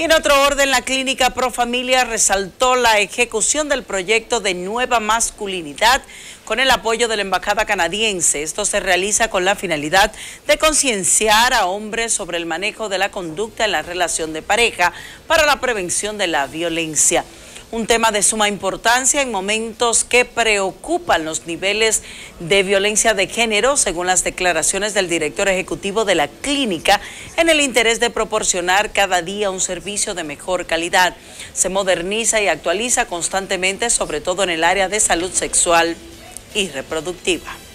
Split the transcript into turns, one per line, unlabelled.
En otro orden, la clínica Profamilia resaltó la ejecución del proyecto de nueva masculinidad con el apoyo de la Embajada canadiense. Esto se realiza con la finalidad de concienciar a hombres sobre el manejo de la conducta en la relación de pareja para la prevención de la violencia un tema de suma importancia en momentos que preocupan los niveles de violencia de género, según las declaraciones del director ejecutivo de la clínica, en el interés de proporcionar cada día un servicio de mejor calidad. Se moderniza y actualiza constantemente, sobre todo en el área de salud sexual y reproductiva.